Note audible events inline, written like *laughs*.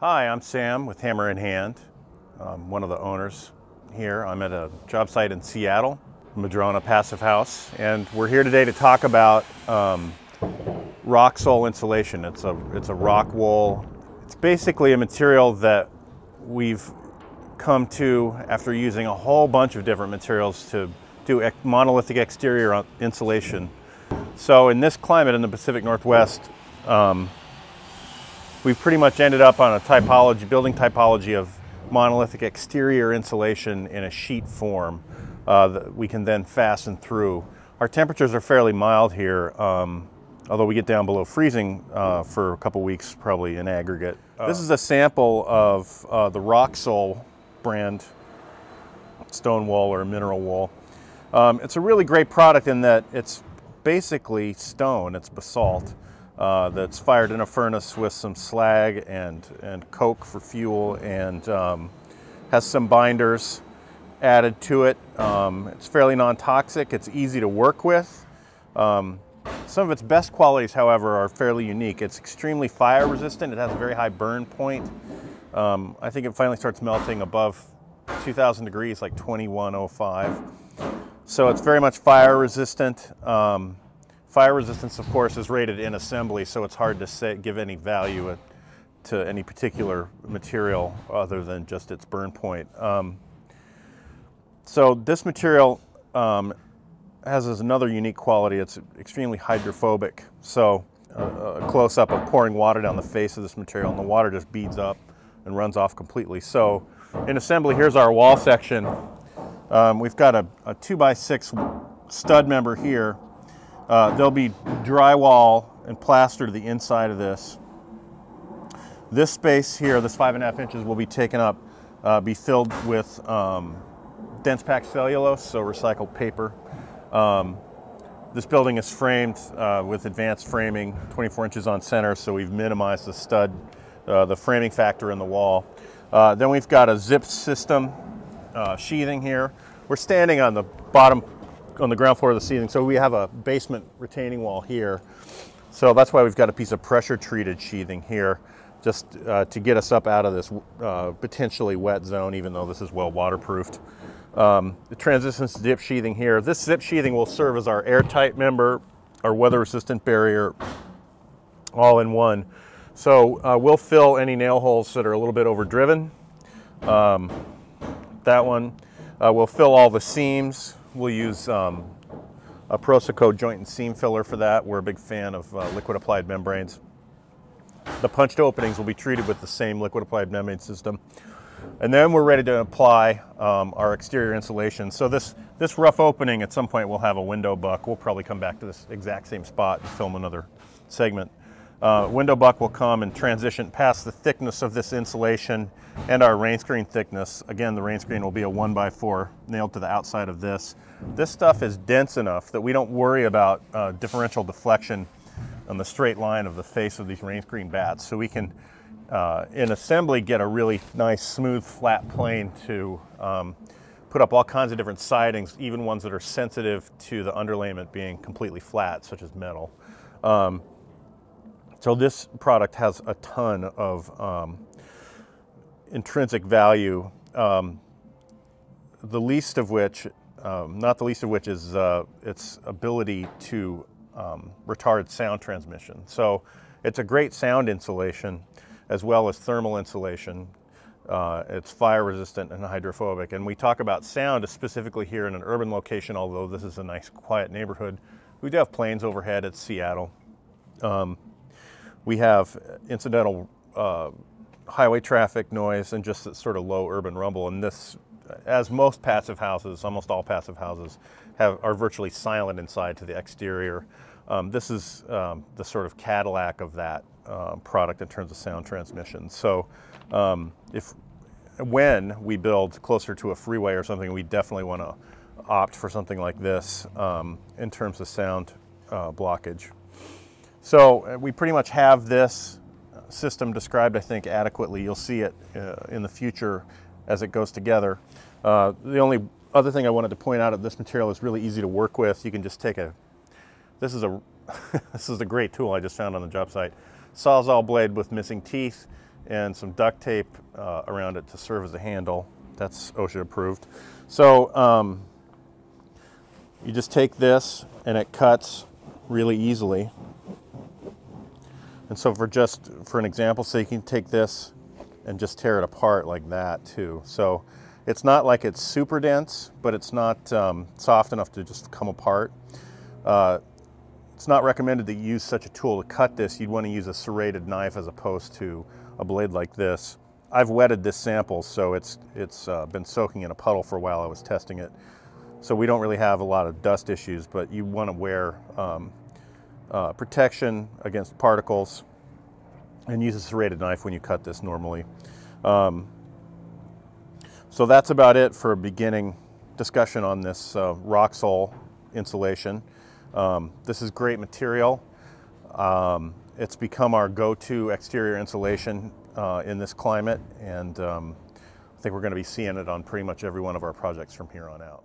Hi, I'm Sam with Hammer & Hand, I'm one of the owners here. I'm at a job site in Seattle, Madrona Passive House, and we're here today to talk about um, ROXUL insulation. It's a, it's a rock wool. It's basically a material that we've come to after using a whole bunch of different materials to do monolithic exterior insulation. So in this climate in the Pacific Northwest, um, we've pretty much ended up on a typology, building typology of monolithic exterior insulation in a sheet form uh, that we can then fasten through. Our temperatures are fairly mild here, um, although we get down below freezing uh, for a couple weeks probably in aggregate. Uh, this is a sample of uh, the ROXUL brand stone wool or mineral wool. Um, it's a really great product in that it's basically stone, it's basalt uh, that's fired in a furnace with some slag and, and coke for fuel and um, has some binders added to it. Um, it's fairly non-toxic, it's easy to work with. Um, some of its best qualities, however, are fairly unique. It's extremely fire resistant, it has a very high burn point. Um, I think it finally starts melting above 2000 degrees, like 2105. So it's very much fire resistant. Fire resistance, of course, is rated in assembly, so it's hard to say, give any value to any particular material other than just its burn point. Um, so this material um, has another unique quality. It's extremely hydrophobic. So a close-up of pouring water down the face of this material, and the water just beads up and runs off completely. So in assembly, here's our wall section. Um, we've got a, a two by six stud member here uh, there'll be drywall and plaster to the inside of this. This space here, this five and a half inches, will be taken up, uh, be filled with um, dense packed cellulose, so recycled paper. Um, this building is framed uh, with advanced framing, 24 inches on center, so we've minimized the stud, uh, the framing factor in the wall. Uh, then we've got a zip system uh, sheathing here. We're standing on the bottom on the ground floor of the ceiling. So we have a basement retaining wall here. So that's why we've got a piece of pressure treated sheathing here just uh, to get us up out of this uh, potentially wet zone, even though this is well waterproofed. Um, the transition zip sheathing here. This zip sheathing will serve as our airtight member, our weather resistant barrier, all in one. So uh, we'll fill any nail holes that are a little bit overdriven. Um, that one. Uh, we'll fill all the seams We'll use um, a Prosoco joint and seam filler for that. We're a big fan of uh, liquid applied membranes. The punched openings will be treated with the same liquid applied membrane system. And then we're ready to apply um, our exterior insulation. So this, this rough opening at some point we'll have a window buck. We'll probably come back to this exact same spot and film another segment. Uh, window buck will come and transition past the thickness of this insulation and our rain screen thickness. Again, the rain screen will be a one by four nailed to the outside of this. This stuff is dense enough that we don't worry about uh, differential deflection on the straight line of the face of these rain screen bats. So we can, uh, in assembly, get a really nice, smooth, flat plane to um, put up all kinds of different sidings, even ones that are sensitive to the underlayment being completely flat, such as metal. Um, so this product has a ton of um, intrinsic value, um, the least of which, um, not the least of which is uh, its ability to um, retard sound transmission. So it's a great sound insulation as well as thermal insulation. Uh, it's fire resistant and hydrophobic. And we talk about sound specifically here in an urban location, although this is a nice quiet neighborhood. We do have planes overhead at Seattle. Um, we have incidental uh, highway traffic noise and just sort of low urban rumble. And this, as most passive houses, almost all passive houses, have, are virtually silent inside to the exterior. Um, this is um, the sort of Cadillac of that uh, product in terms of sound transmission. So um, if when we build closer to a freeway or something, we definitely want to opt for something like this um, in terms of sound uh, blockage. So uh, we pretty much have this system described, I think, adequately. You'll see it uh, in the future as it goes together. Uh, the only other thing I wanted to point out of this material is really easy to work with. You can just take a, this is a, *laughs* this is a great tool I just found on the job site. Sawzall blade with missing teeth. and some duct tape uh, around it to serve as a handle. That's OSHA approved. So um, you just take this and it cuts really easily. And so for just, for an example, so you can take this and just tear it apart like that too. So it's not like it's super dense, but it's not um, soft enough to just come apart. Uh, it's not recommended that you use such a tool to cut this. You'd want to use a serrated knife as opposed to a blade like this. I've wetted this sample, so it's, it's uh, been soaking in a puddle for a while. I was testing it. So we don't really have a lot of dust issues, but you want to wear um, uh, protection against particles and use a serrated knife when you cut this normally. Um, so that's about it for a beginning discussion on this uh, ROXUL insulation. Um, this is great material. Um, it's become our go-to exterior insulation uh, in this climate, and um, I think we're going to be seeing it on pretty much every one of our projects from here on out.